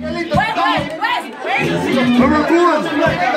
Wait, wait, wait, wait. Number four.